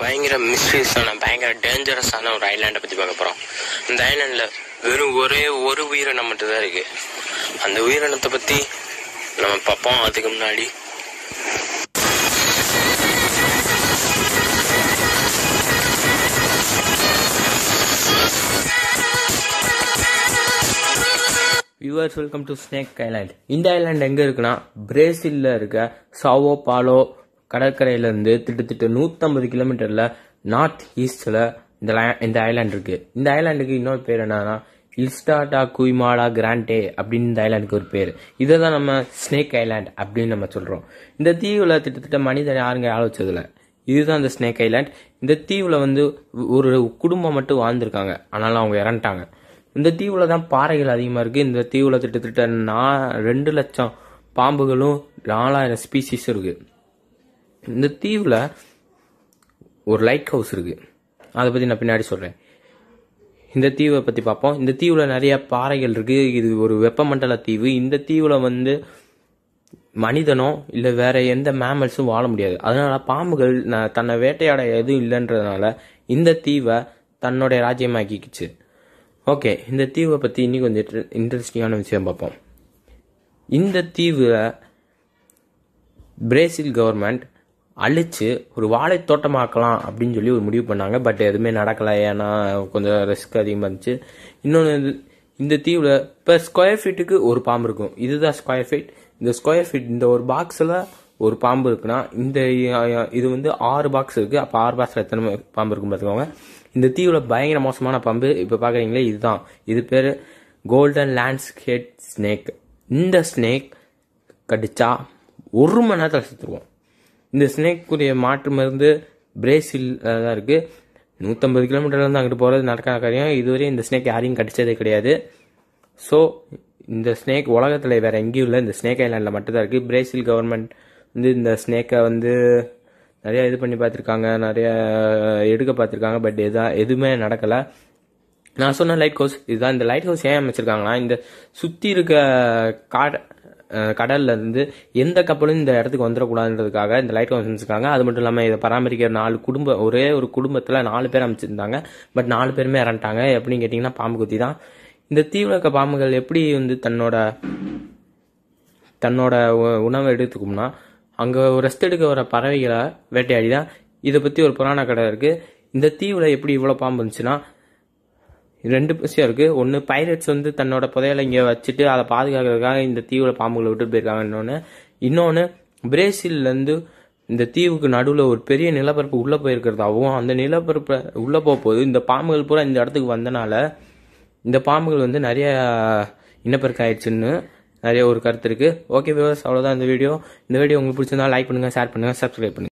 பயங்கர மிஸ்டீரியஸான பயங்கர டேஞ்சரஸான ஒரு ஐலாண்டை பற்றி பார்க்க போகிறோம் இந்த ஐலாண்டில் வெறும் ஒரே ஒரு உயிரினம் மட்டும் தான் இருக்கு. அந்த உயிரினத்தை பற்றி நம்ம பார்ப்போம். அதுக்கு முன்னாடி. Viewers welcome to snake island இந்த ஐலாண்ட் எங்கே இருக்குன்னா பிரேசிலில் இருக்க சாவோ பாலோ கடற்கரையிலேருந்து திட்டத்திட்ட நூற்றம்பது கிலோமீட்டரில் நார்த் ஈஸ்டில் இந்த லை- இந்த ஐலாண்ட் இருக்கு. இந்த ஐலாண்டுக்கு இன்னொரு பேர் என்னன்னா இல்ஸ்டாட்டா குய்மாடா கிராண்டே அப்படின்னு இந்த ஐலாண்டுக்கு ஒரு பேர். இதை தான் நம்ம ஸ்னேக் ஐலாண்ட் அப்படின்னு நம்ம சொல்கிறோம் இந்த தீவில் திட்டத்தட்ட மனிதன் யாருங்க? ஆள இதுதான் இந்த ஸ்னேக் ஐலாண்ட் இந்த தீவில் வந்து ஒரு குடும்பம் மட்டும் வாழ்ந்திருக்காங்க. ஆனாலும் அவங்க இறந்துட்டாங்க. இந்த தீவில் தான் பாறைகள் அதிகமாக இருக்குது இந்த தீவில் திட்டத்திட்ட நா ரெண்டு லட்சம் பாம்புகளும் நாலாயிரம் ஸ்பீசிஸ் இருக்குது இந்த தீவில் ஒரு லைட் ஹவுஸ் இருக்குது அதை பற்றி நான் பின்னாடி சொல்கிறேன் இந்த தீவை பற்றி பார்ப்போம். இந்த தீவில் நிறைய பாறைகள் இருக்குது இது ஒரு வெப்பமண்டல தீவு. இந்த தீவில் வந்து மனிதனோ இல்லை வேற எந்த மேமல்ஸும் வாழ முடியாது. அதனால பாம்புகள் தன்னை வேட்டையாட எதுவும் இல்லைன்றதுனால இந்த தீவை தன்னுடைய ராஜ்யமாக்கிக்குச்சு. ஓகே இந்த தீவை பற்றி இன்னும் கொஞ்சம் இன்ட்ரெஸ்டிங்கான விஷயம் பார்ப்போம். இந்த தீவை பிரேசில் கவர்மெண்ட் அழிச்சு ஒரு வாழை தோட்டமாக்கலாம் அப்படின்னு சொல்லி ஒரு முடிவு பண்ணாங்க. பட் எதுவுமே நடக்கலை. ஏன்னா கொஞ்சம் ரிஸ்க் அதிகமாக இருந்துச்சு. இன்னொன்று இந்த தீவில் இப்போ ஸ்கொயர் ஃபீட்டுக்கு ஒரு பாம்பு இருக்கும். இதுதான் ஸ்கொயர் ஃபீட் இந்த ஸ்கொயர் ஃபீட் இந்த ஒரு பாக்ஸில் ஒரு பாம்பு இருக்குன்னா இந்த இது வந்து ஆறு பாக்ஸ் இருக்குது அப்போ ஆறு பாக்ஸில் எத்தனை பாம்பு இருக்கும் பார்த்துக்கோங்க. இந்த தீவில் பயங்கர மோசமான பாம்பு இப்போ பார்க்குறீங்களே இதுதான். இது பேர் கோல்டன் லேண்ட்ஸ்கேட் ஸ்னேக் இந்த ஸ்னேக் கடிச்சா ஒரு மணி நேரத்தில் செத்துருவோம். இந்த ஸ்னேக்குரிய மாற்று மருந்து பிரேசில் தான் இருக்கு. நூற்றம்பது கிலோமீட்டர்லேருந்து அங்கிட்டு போகிறது நடக்காத காரியம். இதுவரை இந்த ஸ்னேக் யாரையும் கடிச்சதே கிடையாது. ஸோ இந்த ஸ்னேக் உலகத்தில் வேற எங்கேயும் இல்லை. இந்த ஸ்னேக் ஐலாண்டில் மட்டும்தான் இருக்குது பிரேசில் கவர்மெண்ட் வந்து இந்த ஸ்னேக்கை வந்து நிறைய இது பண்ணி பார்த்துருக்காங்க. நிறைய எடுக்க பார்த்துருக்காங்க. பட் எதா எதுவுமே நடக்கலை. நான் சொன்ன லைட் ஹவுஸ் இதுதான். இந்த லைட் ஹவுஸ் ஏன் அமைச்சிருக்காங்கன்னா இந்த சுற்றி இருக்க காட் கடல்ல இருந்து எந்த கப்பலும் இந்த இடத்துக்கு வந்துடக்கூடாதுன்றதுக்காக இந்த லைட் ஹவுஸ் அமைச்சிருக்காங்க அது மட்டும் இல்லாமல் இதை பராமரிக்கிற நாலு குடும்ப ஒரே ஒரு குடும்பத்தில் நாலு பேர் அமைச்சிருந்தாங்க பட் நாலு பேருமே இறந்துட்டாங்க. எப்படின்னு கேட்டிங்கன்னா பாம்பு குத்தி தான். இந்த தீவில் இருக்க பாம்புகள் எப்படி வந்து தன்னோட தன்னோட உ- உணவை எடுத்துக்கும்னா அங்கே ரெஸ்ட் எடுக்க வர பறவைகளை வேட்டையாடி தான். இதை பற்றி ஒரு புராண கதை இருக்குது இந்த தீவில் எப்படி இவ்வளோ பாம்பு இருந்துச்சுன்னா ரெண்டு விஷயம் இருக்கு. ஒன்று பைரட்ஸ் வந்து தன்னோட புதையலை இங்கே வச்சுட்டு அதை பாதுகாக்கிறதுக்காக இந்த தீவில் பாம்புகளை விட்டுட்டு போயிருக்காங்க இன்னொன்று இன்னொன்று பிரேசில்லேருந்து இந்த தீவுக்கு நடுவில் ஒரு பெரிய நிலப்பரப்பு உள்ளே போயிருக்கிறதாகவும் அந்த நிலப்பரப்பு உள்ளே போக இந்த பாம்புகள் பூரா இந்த இடத்துக்கு வந்தனால இந்த பாம்புகள் வந்து நிறைய இனப்பெருக்கம் ஆயிடுச்சுன்னு நிறைய ஒரு கருத்து இருக்கு. ஓகே விவசாயம் அவ்வளோதான் இந்த வீடியோ. இந்த வீடியோ உங்களுக்கு பிடிச்சிருந்தா லைக் பண்ணுங்க ஷேர் பண்ணுங்க சப்ஸ்கிரைப் பண்ணுங்க.